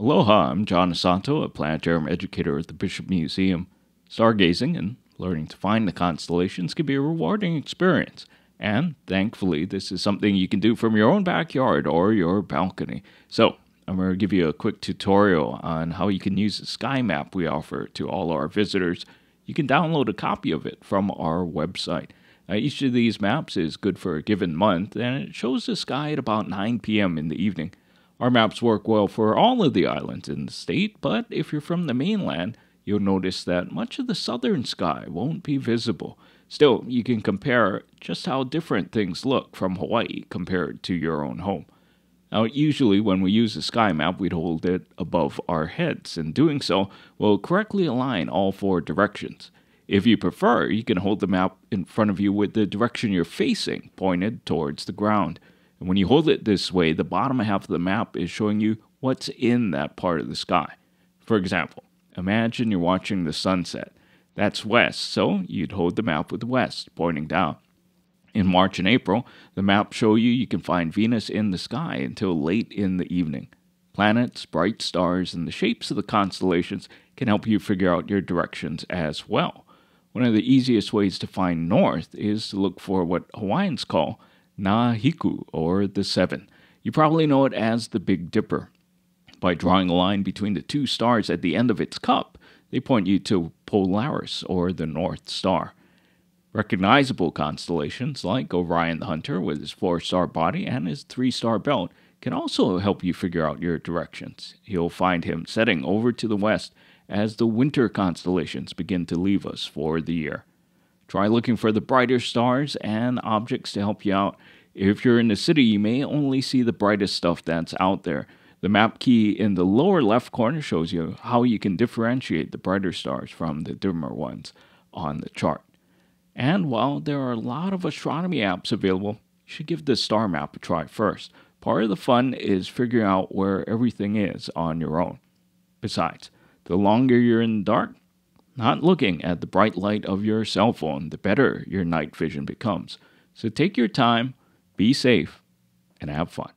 Aloha, I'm John Asanto, a planetarium educator at the Bishop Museum. Stargazing and learning to find the constellations can be a rewarding experience, and thankfully, this is something you can do from your own backyard or your balcony. So, I'm going to give you a quick tutorial on how you can use the sky map we offer to all our visitors. You can download a copy of it from our website. Each of these maps is good for a given month, and it shows the sky at about 9 p.m. in the evening. Our maps work well for all of the islands in the state, but if you're from the mainland, you'll notice that much of the southern sky won't be visible. Still, you can compare just how different things look from Hawaii compared to your own home. Now, usually when we use a sky map, we'd hold it above our heads, and doing so will correctly align all four directions. If you prefer, you can hold the map in front of you with the direction you're facing pointed towards the ground. And when you hold it this way, the bottom half of the map is showing you what's in that part of the sky. For example, imagine you're watching the sunset. That's west, so you'd hold the map with west pointing down. In March and April, the maps show you you can find Venus in the sky until late in the evening. Planets, bright stars, and the shapes of the constellations can help you figure out your directions as well. One of the easiest ways to find north is to look for what Hawaiians call Nahiku, or the Seven. You probably know it as the Big Dipper. By drawing a line between the two stars at the end of its cup, they point you to Polaris, or the North Star. Recognizable constellations like Orion the Hunter with his four star body and his three star belt can also help you figure out your directions. You'll find him setting over to the west as the winter constellations begin to leave us for the year. Try looking for the brighter stars and objects to help you out. If you're in the city, you may only see the brightest stuff that's out there. The map key in the lower left corner shows you how you can differentiate the brighter stars from the dimmer ones on the chart. And while there are a lot of astronomy apps available, you should give the star map a try first. Part of the fun is figuring out where everything is on your own. Besides, the longer you're in the dark, not looking at the bright light of your cell phone, the better your night vision becomes. So take your time, be safe, and have fun.